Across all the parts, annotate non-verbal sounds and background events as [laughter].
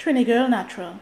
Trini Girl Natural.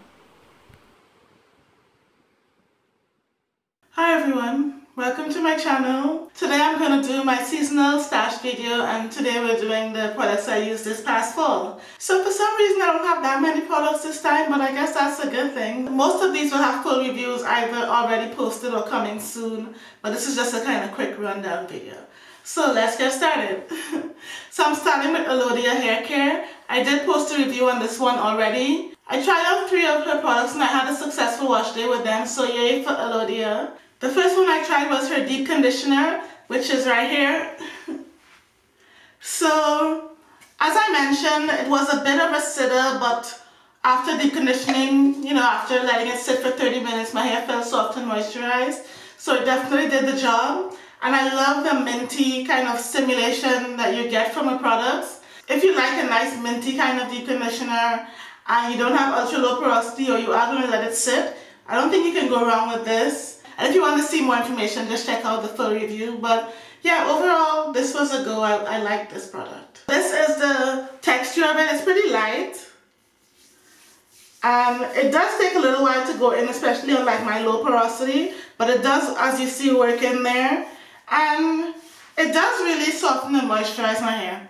Hi everyone, welcome to my channel. Today I'm going to do my seasonal stash video and today we're doing the products I used this past fall. So for some reason I don't have that many products this time but I guess that's a good thing. Most of these will have full reviews either already posted or coming soon but this is just a kind of quick rundown video. So let's get started. [laughs] so I'm starting with Alodia Hair Care. I did post a review on this one already. I tried out three of her products and I had a successful wash day with them, so yay for Alodia. The first one I tried was her deep conditioner, which is right here. so, as I mentioned, it was a bit of a sitter, but after deep conditioning, you know, after letting it sit for 30 minutes, my hair felt soft and moisturized. So it definitely did the job. And I love the minty kind of stimulation that you get from the products. If you like a nice minty kind of deep conditioner and you don't have ultra low porosity or you are going to let it sit, I don't think you can go wrong with this. And if you want to see more information, just check out the full review. But yeah, overall, this was a go. I, I like this product. This is the texture of it. It's pretty light. And it does take a little while to go in, especially on like my low porosity. But it does, as you see, work in there. And it does really soften and moisturize my hair.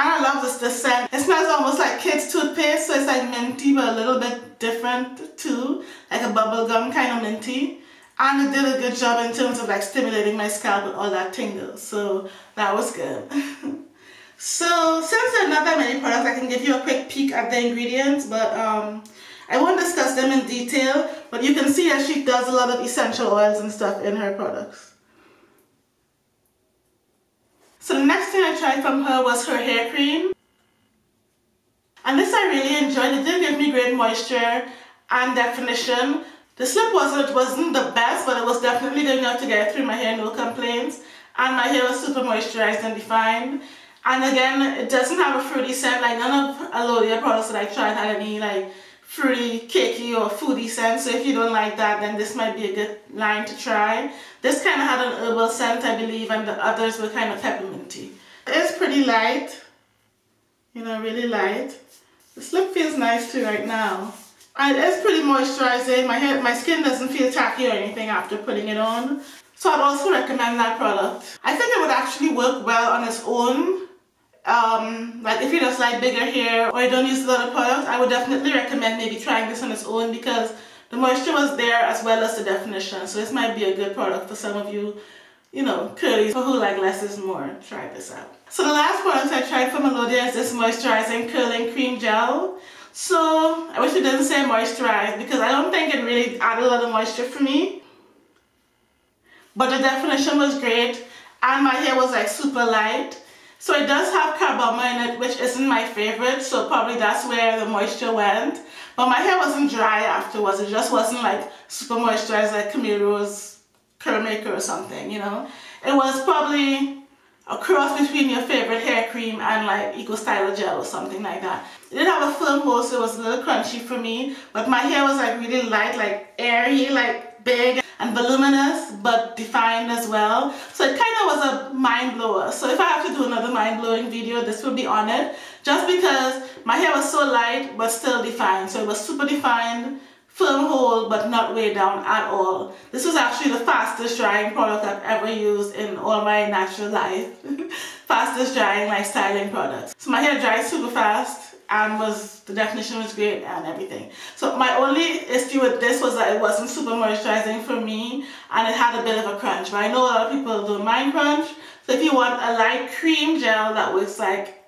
I love this, the scent. It smells almost like kids toothpaste, so it's like minty but a little bit different too. Like a bubblegum kind of minty. And it did a good job in terms of like stimulating my scalp with all that tingle. So that was good. [laughs] so since there are not that many products, I can give you a quick peek at the ingredients, but um, I won't discuss them in detail, but you can see that she does a lot of essential oils and stuff in her products. So the next thing I tried from her was her hair cream. And this I really enjoyed. It did give me great moisture and definition. The slip wasn't, wasn't the best, but it was definitely good enough to get through my hair, no complaints. And my hair was super moisturized and defined. And again, it doesn't have a fruity scent, like none of Alodia products that I tried had any like fruity, cakey or foodie scent. So if you don't like that, then this might be a good line to try. This kind of had an herbal scent, I believe, and the others were kind of pepperminty. It is pretty light, you know, really light. The slip feels nice too right now. And it is pretty moisturizing. My hair, my skin doesn't feel tacky or anything after putting it on. So I'd also recommend that product. I think it would actually work well on its own um, like if you just like bigger hair or you don't use a lot of products, I would definitely recommend maybe trying this on its own because the moisture was there as well as the definition. So this might be a good product for some of you, you know, curlies or who like less is more. Try this out. So the last product I tried from Alodia is this moisturizing curling cream gel. So I wish it didn't say moisturize because I don't think it really added a lot of moisture for me. But the definition was great and my hair was like super light. So it does have carbomer in it, which isn't my favorite, so probably that's where the moisture went. But my hair wasn't dry afterwards, it just wasn't like super moisturized like Camille Rose Curl Maker or something, you know. It was probably a cross between your favorite hair cream and like Eco Styler Gel or something like that. It did have a firm hold, so it was a little crunchy for me, but my hair was like really light, like airy, like big and voluminous but defined as well. So it kind of was a mind blower. So if I have to do another mind blowing video, this will be on it. Just because my hair was so light but still defined. So it was super defined, firm hold but not way down at all. This was actually the fastest drying product I've ever used in all my natural life. [laughs] fastest drying like styling products. So my hair dries super fast and was the definition was great and everything. So my only issue with this was that it wasn't super moisturizing for me and it had a bit of a crunch. But I know a lot of people don't mind crunch. So if you want a light cream gel that looks like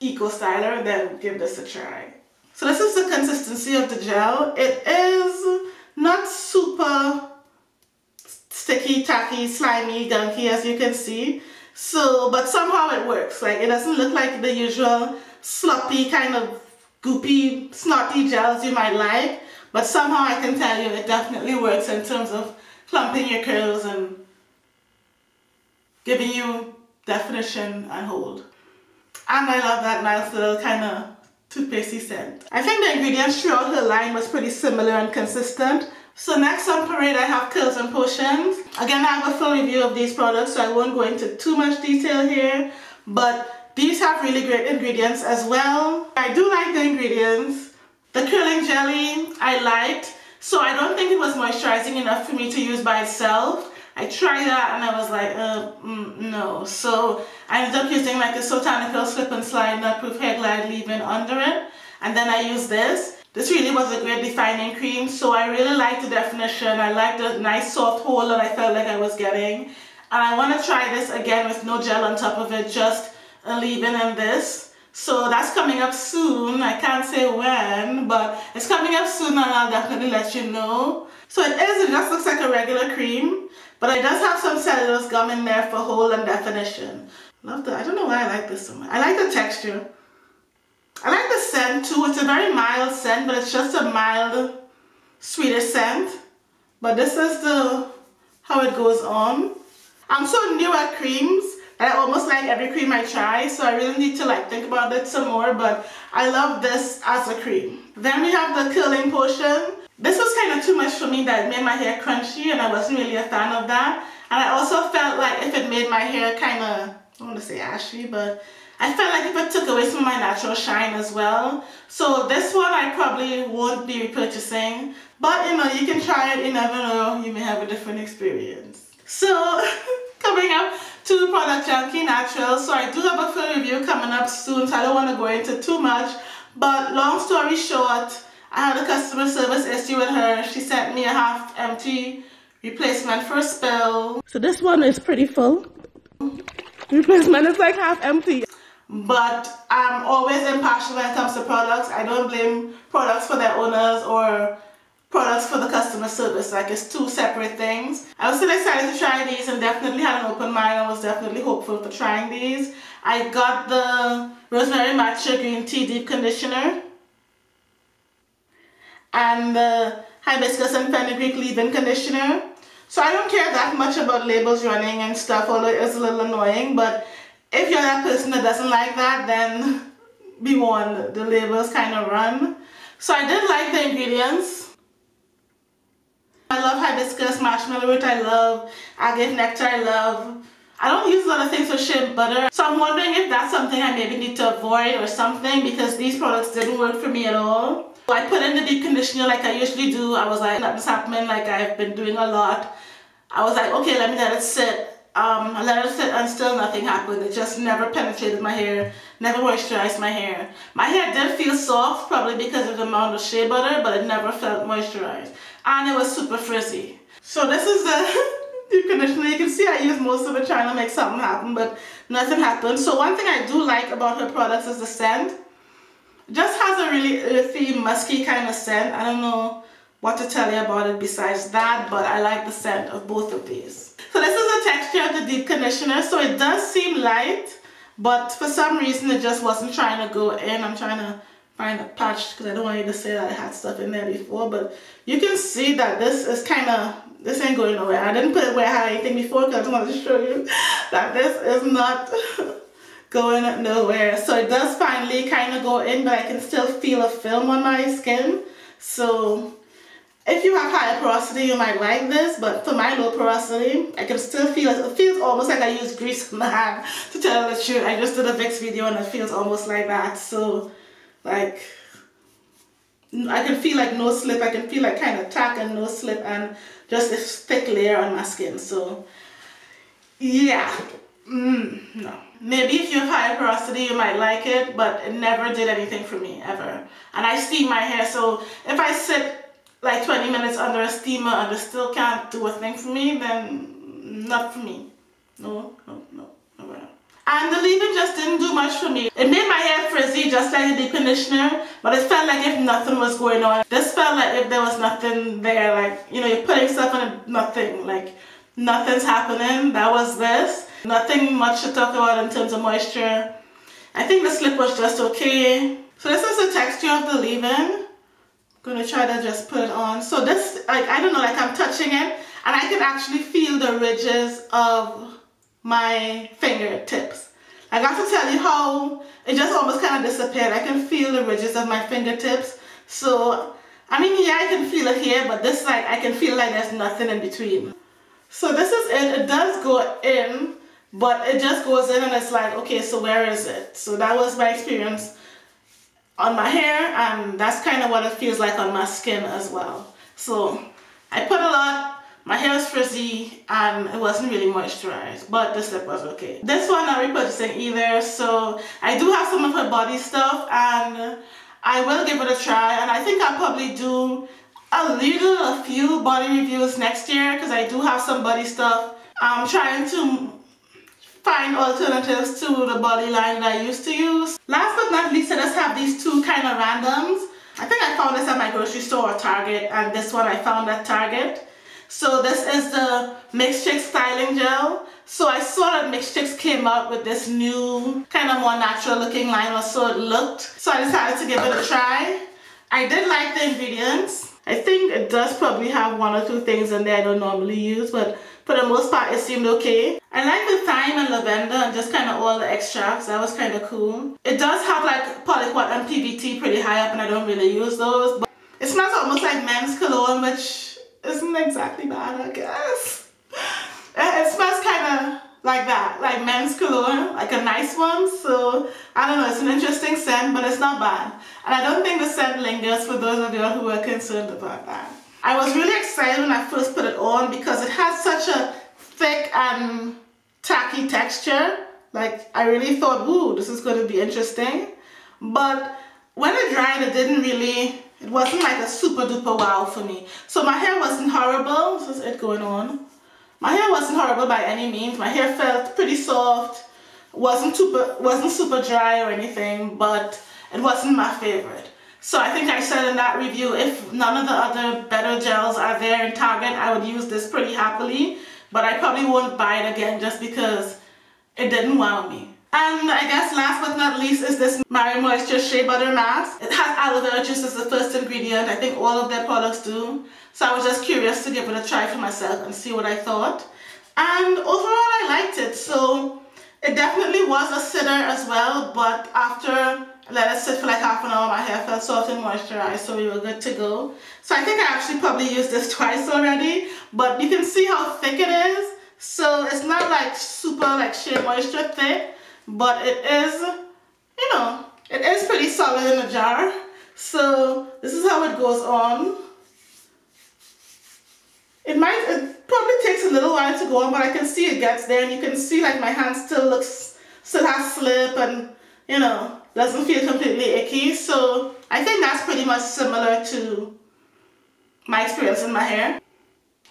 Eco Styler, then give this a try. So this is the consistency of the gel. It is not super sticky, tacky, slimy, gunky as you can see. So, but somehow it works. Like it doesn't look like the usual sloppy kind of goopy, snotty gels you might like. But somehow I can tell you it definitely works in terms of clumping your curls and giving you definition and hold. And I love that nice little kind of toothpastey scent. I think the ingredients throughout her line was pretty similar and consistent. So next on parade I have Curls and Potions. Again I have a full review of these products so I won't go into too much detail here. But these have really great ingredients as well. I do like the ingredients, The curling jelly I liked, so I don't think it was moisturizing enough for me to use by itself. I tried that and I was like, uh, mm, no. So I ended up using like a Soultanical Slip and Slide Knot Proof Hair Glide leave-in under it. And then I used this. This really was a great defining cream, so I really liked the definition. I liked the nice soft hold that I felt like I was getting. And I want to try this again with no gel on top of it, just a leave-in and this. So that's coming up soon. I can't say when, but it's coming up soon and I'll definitely let you know. So it is, it just looks like a regular cream, but it does have some cellulose gum in there for hold and definition. Love the, I don't know why I like this so much. I like the texture. I like the scent too. It's a very mild scent, but it's just a mild, sweeter scent. But this is the how it goes on. I'm so new at creams I almost like every cream I try, so I really need to like think about it some more, but I love this as a cream. Then we have the curling potion. This was kind of too much for me that made my hair crunchy and I wasn't really a fan of that. And I also felt like if it made my hair kind of, I want to say ashy, but I felt like if it took away some of my natural shine as well. So this one I probably won't be repurchasing. But you know, you can try it, you never know, you may have a different experience. So, [laughs] coming up, to Product Junkie Natural. So I do have a full review coming up soon, so I don't want to go into too much. But long story short, I had a customer service issue with her. She sent me a half empty replacement for a spill. So this one is pretty full. Replacement is like half empty. But I'm always impassioned when it comes to products. I don't blame products for their owners or products for the customer service. Like it's two separate things. I was still excited to try these and definitely had an open mind. I was definitely hopeful for trying these. I got the Rosemary Matcha Green Tea Deep Conditioner and the Hibiscus and Fenugreek Leave-In Conditioner. So I don't care that much about labels running and stuff, although it is a little annoying, but if you're that person that doesn't like that, then [laughs] be warned, the labels kind of run. So I did like the ingredients. I love hibiscus, marshmallow root I love, agave nectar I love. I don't use a lot of things for shea butter. So I'm wondering if that's something I maybe need to avoid or something because these products didn't work for me at all. So I put in the deep conditioner like I usually do. I was like, nothing's happening like I've been doing a lot. I was like, okay, let me let it sit. Um, I let it sit and still nothing happened. It just never penetrated my hair, never moisturized my hair. My hair did feel soft, probably because of the amount of shea butter, but it never felt moisturized and it was super frizzy. So this is the [laughs] deep conditioner. You can see I use most of it trying to make something happen, but nothing happened. So one thing I do like about her products is the scent. Just has a really earthy, musky kind of scent. I don't know what to tell you about it besides that, but I like the scent of both of these. So this is the texture of the deep conditioner. So it does seem light, but for some reason it just wasn't trying to go in. I'm trying to find a patch because I don't want you to say that I had stuff in there before but you can see that this is kind of this ain't going nowhere. I didn't put it where I had anything before because I wanted to show you [laughs] that this is not [laughs] going nowhere. So it does finally kind of go in but I can still feel a film on my skin. So if you have higher porosity you might like this but for my low porosity I can still feel it. It feels almost like I use grease [laughs] on my hand to tell the truth. I just did a Vicks video and it feels almost like that. So like I can feel like no slip. I can feel like kind of tack and no slip and just a thick layer on my skin. So yeah, mm, no. Maybe if you have higher porosity, you might like it, but it never did anything for me, ever. And I steam my hair, so if I sit like 20 minutes under a steamer and it still can't do a thing for me, then not for me. No, no, no. And the leave-in just didn't do much for me. It made my hair frizzy just like the deep conditioner, but it felt like if nothing was going on. This felt like if there was nothing there, like, you know, you're putting stuff on it, nothing, like, nothing's happening. That was this. Nothing much to talk about in terms of moisture. I think the slip was just okay. So this is the texture of the leave-in. Gonna try to just put it on. So this, like, I don't know, like I'm touching it and I can actually feel the ridges of my fingertips. I got to tell you how it just almost kind of disappeared. I can feel the ridges of my fingertips. So, I mean, yeah, I can feel it here, but this like, I can feel like there's nothing in between. So this is it. It does go in, but it just goes in and it's like, okay, so where is it? So that was my experience on my hair and that's kind of what it feels like on my skin as well. So I put a lot, my hair is frizzy and it wasn't really moisturized, but the slip was okay. This one I'm repurchasing either, so I do have some of her body stuff and I will give it a try and I think I'll probably do a little, a few body reviews next year because I do have some body stuff. I'm trying to find alternatives to the body line that I used to use. Last but not least, I just have these two kind of randoms. I think I found this at my grocery store or Target and this one I found at Target. So this is the Mix Chicks Styling Gel. So I saw that Mix Chicks came out with this new kind of more natural looking line or so it looked. So I decided to give it a try. I did like the ingredients. I think it does probably have one or two things in there I don't normally use, but for the most part it seemed okay. I like the thyme and lavender and just kind of all the extracts, that was kind of cool. It does have like polyquat and PVP pretty high up and I don't really use those, but it smells almost like men's cologne, which isn't exactly bad I guess. It smells kind of like that, like men's cologne, like a nice one. So I don't know, it's an interesting scent, but it's not bad. And I don't think the scent lingers for those of you who are concerned about that. I was really excited when I first put it on because it has such a thick and tacky texture. Like I really thought, ooh, this is going to be interesting. But when it dried, it didn't really, it wasn't like a super duper wow for me. So my hair wasn't horrible. This is it going on. My hair wasn't horrible by any means. My hair felt pretty soft. wasn't super wasn't super dry or anything, but it wasn't my favorite. So I think I said in that review, if none of the other better gels are there in Target, I would use this pretty happily. But I probably won't buy it again just because it didn't wow me. And I guess last but not least is this Maui Moisture Shea Butter Mask. It has aloe vera juice as the first ingredient. I think all of their products do. So I was just curious to give it a try for myself and see what I thought. And overall I liked it. So it definitely was a sitter as well. But after let it sit for like half an hour, my hair felt soft and moisturized. So we were good to go. So I think I actually probably used this [laughs] twice already. But you can see how thick it is. So it's not like super like Shea Moisture thick but it is, you know, it is pretty solid in a jar. So this is how it goes on. It might, it probably takes a little while to go on, but I can see it gets there and you can see like my hand still looks, still has slip and, you know, doesn't feel completely icky. So I think that's pretty much similar to my experience in my hair.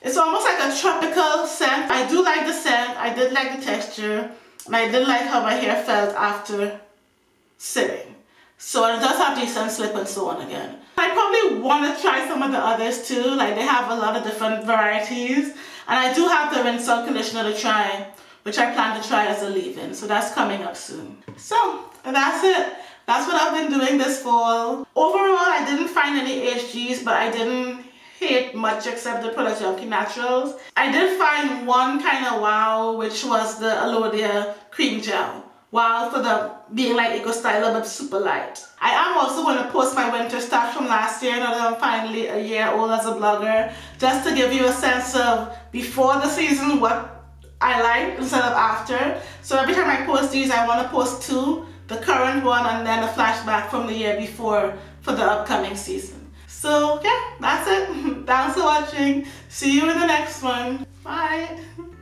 It's almost like a tropical scent. I do like the scent. I did like the texture. And I didn't like how my hair felt after sitting. So it does have decent slip and so on again. I probably want to try some of the others too. Like they have a lot of different varieties. And I do have the rinse out conditioner to try, which I plan to try as a leave-in. So that's coming up soon. So that's it. That's what I've been doing this fall. Overall, I didn't find any HGs, but I didn't hate much except the Product Junkie Naturals. I did find one kind of wow, which was the Alodia Cream Gel. Wow for the being like Eco Styler but super light. I am also going to post my winter stuff from last year now that I'm finally a year old as a blogger just to give you a sense of before the season what I like instead of after. So every time I post these I want to post two, the current one and then a flashback from the year before for the upcoming season. So yeah, that's it. [laughs] Thanks for watching. See you in the next one. Bye. [laughs]